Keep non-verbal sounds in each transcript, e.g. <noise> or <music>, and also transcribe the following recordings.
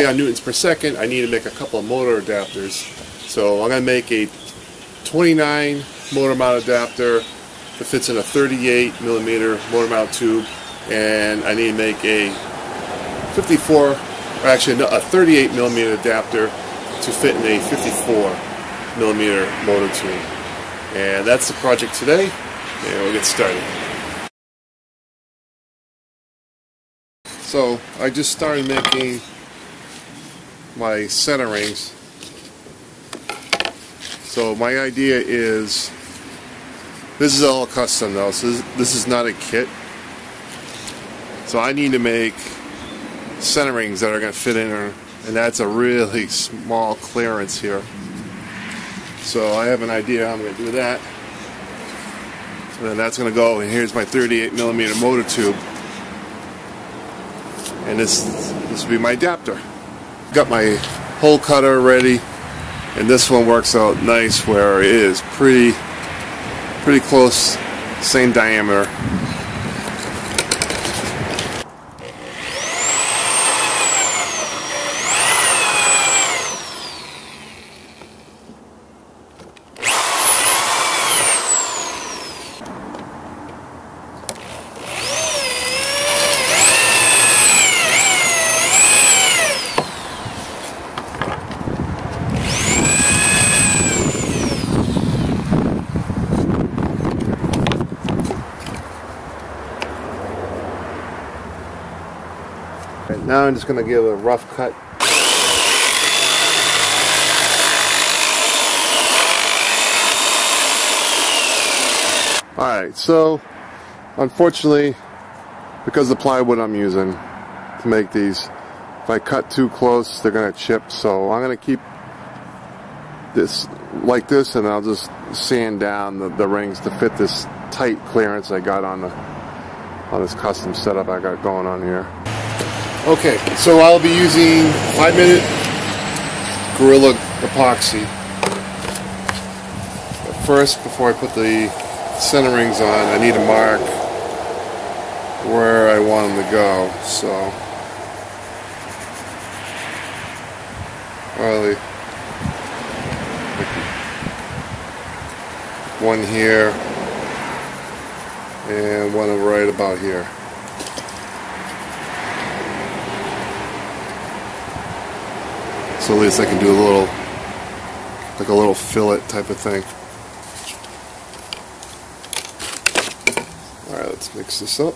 on newtons per second, I need to make a couple of motor adapters. So I'm going to make a 29 motor mount adapter that fits in a 38 millimeter motor mount tube, and I need to make a 54, or actually a 38 millimeter adapter to fit in a 54 millimeter motor tube. And that's the project today, and we'll get started. So I just started making my center rings. So my idea is, this is all custom though, so this, this is not a kit. So I need to make center rings that are going to fit in there, and that's a really small clearance here. So I have an idea how I'm going to do that. And then that's going to go, and here's my 38 millimeter motor tube. And this, this will be my adapter. Got my hole cutter ready, and this one works out nice where it is pretty, pretty close, same diameter. Now I'm just going to give a rough cut. Alright, so unfortunately, because the plywood I'm using to make these, if I cut too close, they're going to chip. So I'm going to keep this like this and I'll just sand down the, the rings to fit this tight clearance I got on the on this custom setup I got going on here. Okay, so I'll be using 5 minute Gorilla Epoxy. But first, before I put the center rings on, I need to mark where I want them to go. So, probably one here and one right about here. So at least I can do a little, like a little fillet type of thing. Alright, let's mix this up.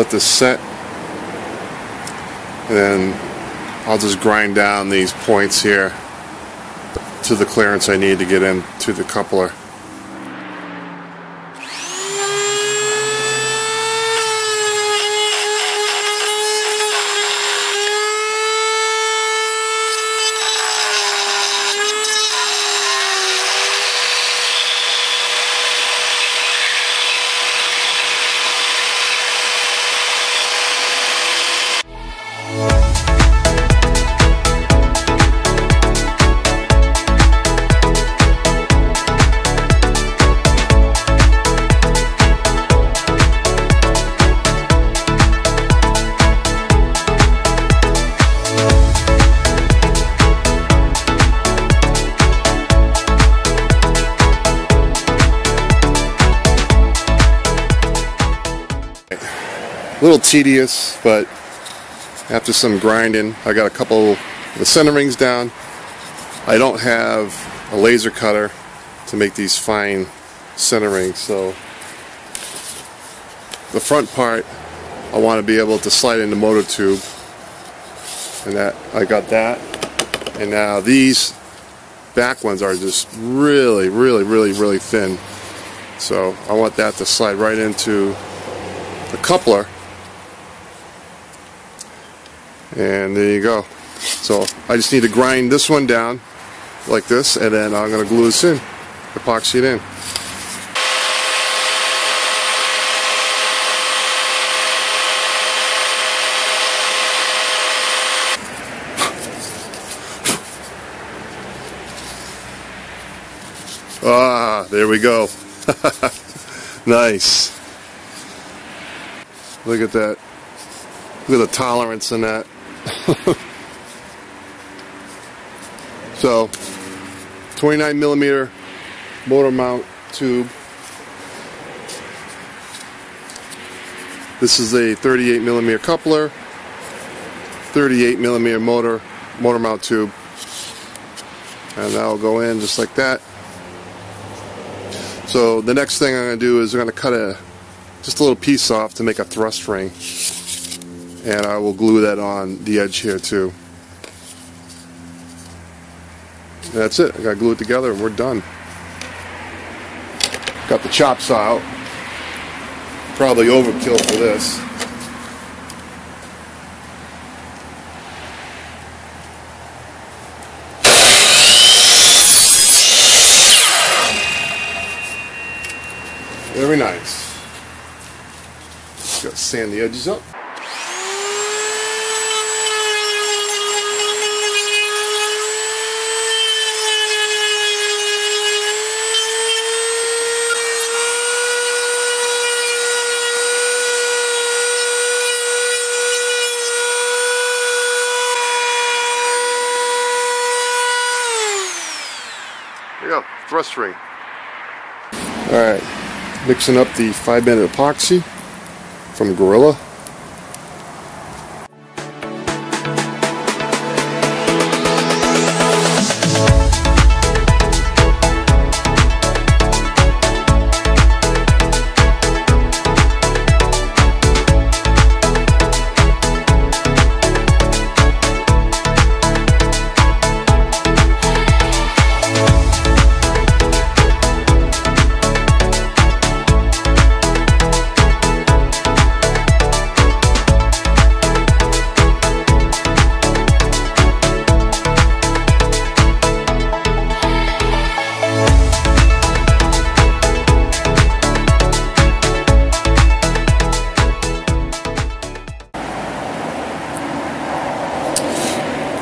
Let this set and then I'll just grind down these points here to the clearance I need to get into the coupler. A little tedious, but after some grinding, I got a couple of the center rings down. I don't have a laser cutter to make these fine center rings, so the front part I want to be able to slide in the motor tube, and that I got that. And now these back ones are just really, really, really, really thin. So I want that to slide right into the coupler. And there you go. So I just need to grind this one down like this and then I'm going to glue this in, epoxy it in. Ah, there we go. <laughs> nice. Look at that. Look at the tolerance in that. <laughs> so, 29 millimeter motor mount tube. This is a 38 millimeter coupler, 38 millimeter motor motor mount tube, and that'll go in just like that. So the next thing I'm going to do is I'm going to cut a just a little piece off to make a thrust ring. And I will glue that on the edge here too. That's it. I got to glue it together and we're done. Got the chop saw out. Probably overkill for this. Very nice. Just got to sand the edges up. There you go. Alright, mixing up the 5 minute epoxy from Gorilla.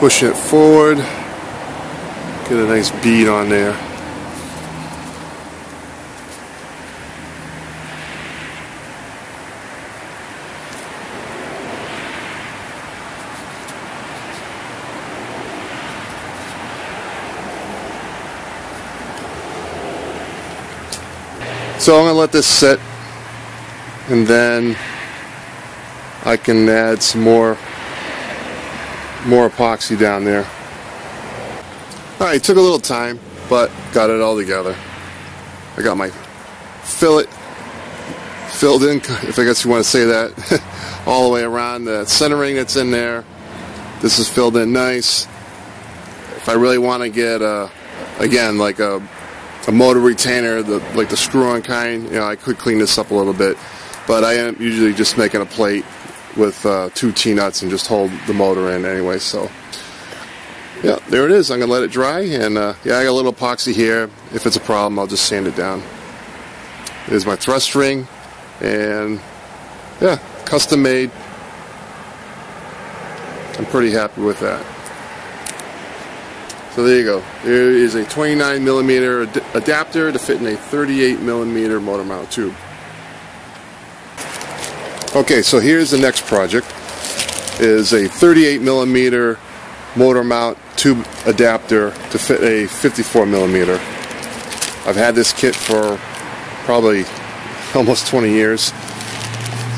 Push it forward. Get a nice bead on there. So I'm going to let this sit and then I can add some more more epoxy down there. Alright, took a little time, but got it all together. I got my fillet filled in, if I guess you want to say that, <laughs> all the way around the centering that's in there. This is filled in nice. If I really want to get, a, again, like a, a motor retainer, the like the screw-on kind, you know, I could clean this up a little bit. But I am usually just making a plate with uh, two T-nuts and just hold the motor in anyway. So, yeah, there it is. I'm going to let it dry. And, uh, yeah, I got a little epoxy here. If it's a problem, I'll just sand it down. There's my thrust ring. And, yeah, custom made. I'm pretty happy with that. So there you go. There is a 29 millimeter ad adapter to fit in a 38 millimeter motor mount tube. Okay, so here's the next project. Is a 38 millimeter motor mount tube adapter to fit a 54 millimeter. I've had this kit for probably <laughs> almost 20 years.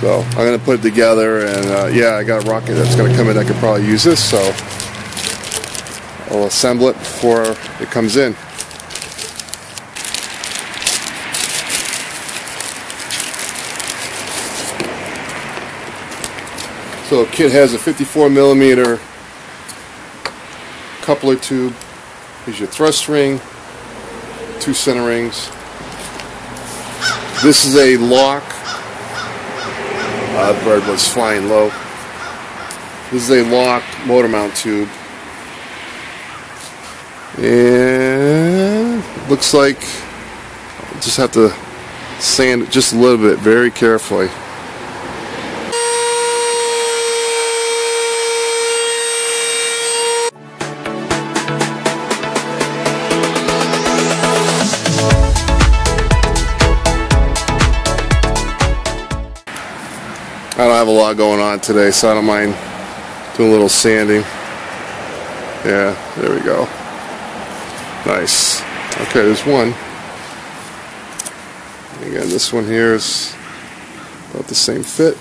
So I'm going to put it together and uh, yeah, I got a rocket that's going to come in. I could probably use this. So I'll assemble it before it comes in. So kit has a 54 millimeter coupler tube. Here's your thrust ring, two center rings. This is a LOC. Uh, bird was flying low. This is a LOC motor mount tube. And looks like I'll just have to sand it just a little bit very carefully. Have a lot going on today, so I don't mind doing a little sanding. Yeah, there we go. Nice. Okay, there's one. Again, this one here is about the same fit.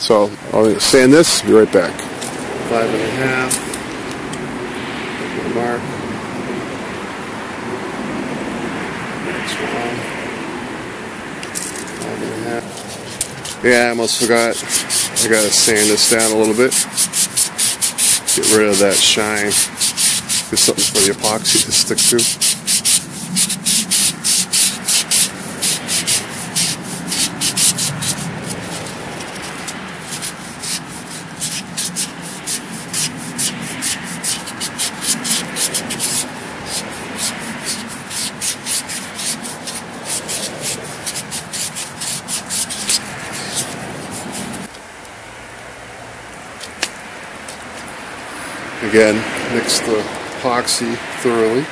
So I'll sand this, be right back. Five and a half. Mark. Next one. Yeah, I almost forgot. I gotta sand this down a little bit. Get rid of that shine. Get something for the epoxy to stick to. Again, mix the epoxy thoroughly.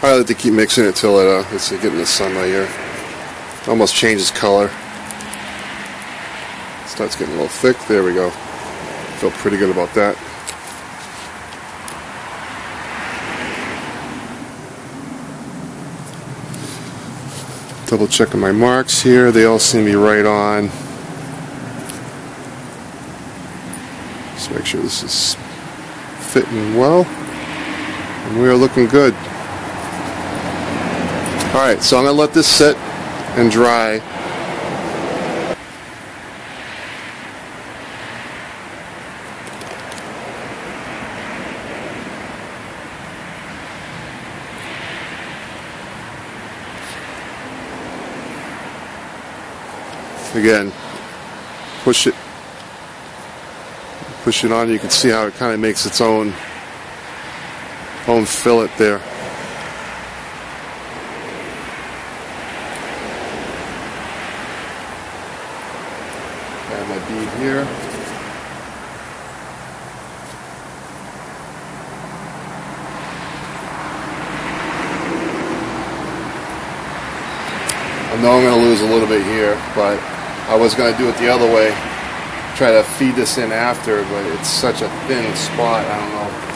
I like to keep mixing it till it, uh, it's getting the sunlight here. Almost changes color. Starts getting a little thick. There we go. Feel pretty good about that. Double checking my marks here. They all seem to be right on. Just make sure this is fitting well. And we are looking good. Alright, so I'm to let this sit and dry again push it. Push it on you can see how it kind of makes its own own fillet there. Got my bead here. I know I'm going to lose a little bit here, but I was going to do it the other way, try to feed this in after, but it's such a thin spot, I don't know.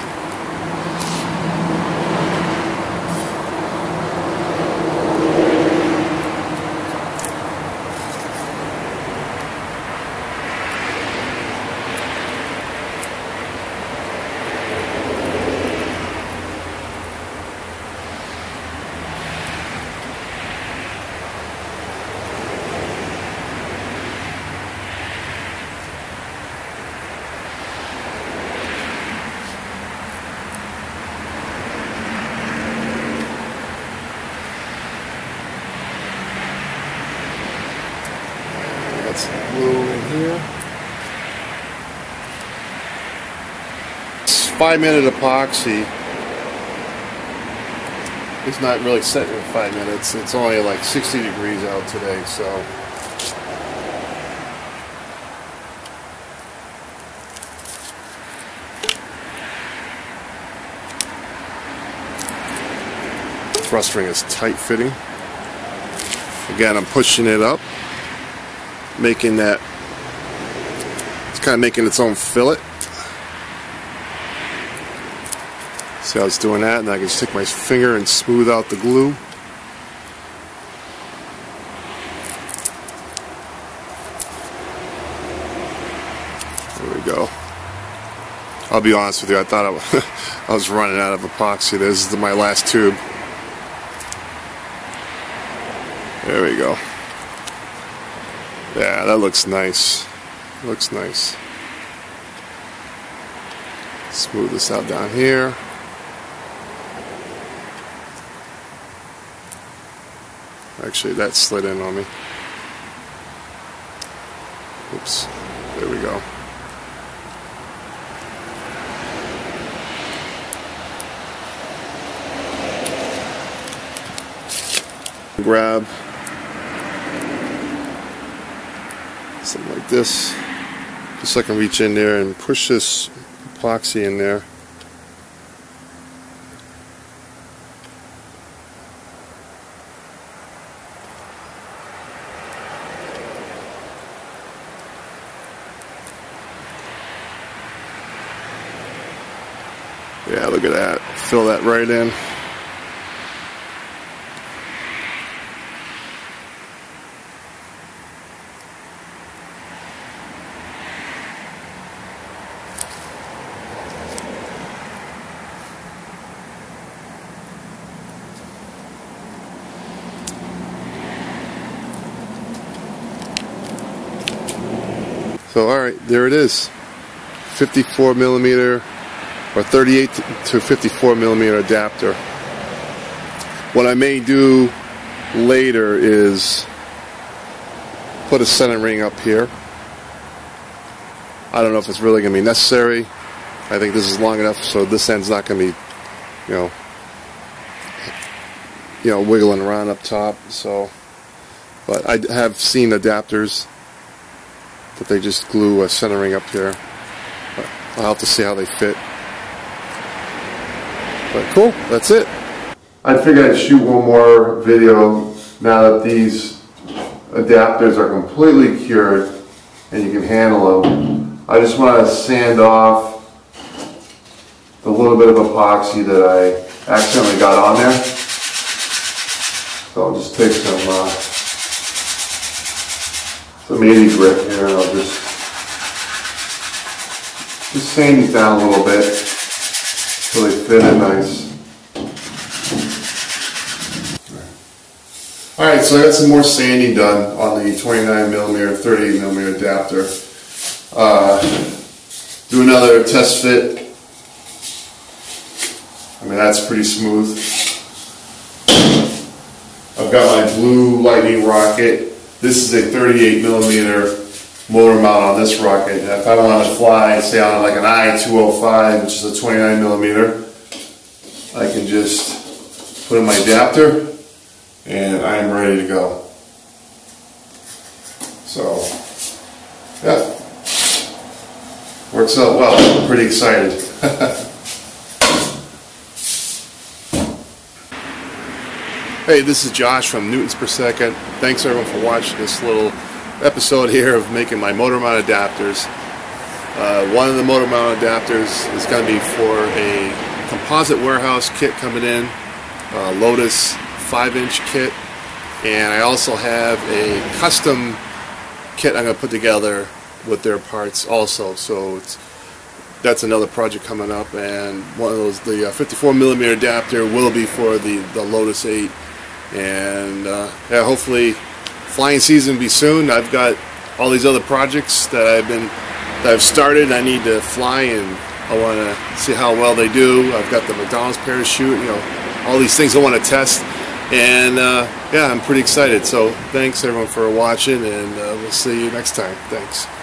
That's glue in here. Five minute epoxy. It's not really set in five minutes. It's only like 60 degrees out today, so. Thrust ring is tight fitting. Again, I'm pushing it up making that it's kind of making its own fillet see how it's doing that and I can stick my finger and smooth out the glue there we go I'll be honest with you I thought I was, <laughs> I was running out of epoxy this is my last tube there we go Yeah, that looks nice. Looks nice. Smooth this out down here. Actually, that slid in on me. Oops. There we go. Grab something like this just so I can reach in there and push this epoxy in there Yeah, look at that. Fill that right in. So, alright, there it is. 54 millimeter or 38 to 54 millimeter adapter. What I may do later is put a center ring up here. I don't know if it's really going to be necessary. I think this is long enough so this end's not going to be, you know, you know, wiggling around up top. So, but I have seen adapters that they just glue a center ring up here. I'll have to see how they fit. But cool, that's it. I figured I'd shoot one more video now that these adapters are completely cured and you can handle them. I just want to sand off the little bit of epoxy that I accidentally got on there. So I'll just take some uh, some 80 grit here and I'll just just sand these down a little bit so they fit in nice. Alright, so I got some more sanding done on the 29 millimeter, 38 millimeter adapter. Uh, do another test fit. I mean, that's pretty smooth. I've got my blue lightning rocket. This is a 38 millimeter motor mount on this rocket. If I want to fly, say on like an I-205, which is a 29 millimeter, I can just put in my adapter and I am ready to go. So, yeah, works out well. I'm pretty excited. <laughs> Hey, this is Josh from Newtons per second. Thanks everyone for watching this little episode here of making my motor mount adapters. Uh, one of the motor mount adapters is going to be for a composite warehouse kit coming in, uh, Lotus 5 inch kit, and I also have a custom kit I'm going to put together with their parts also. So that's another project coming up, and one of those the uh, 54 millimeter adapter will be for the the Lotus 8 and uh, yeah, hopefully flying season be soon. I've got all these other projects that I've been that I've started. I need to fly and I want to see how well they do. I've got the McDonald's parachute, you know, all these things I want to test. And uh, yeah, I'm pretty excited. So thanks everyone for watching, and uh, we'll see you next time. Thanks.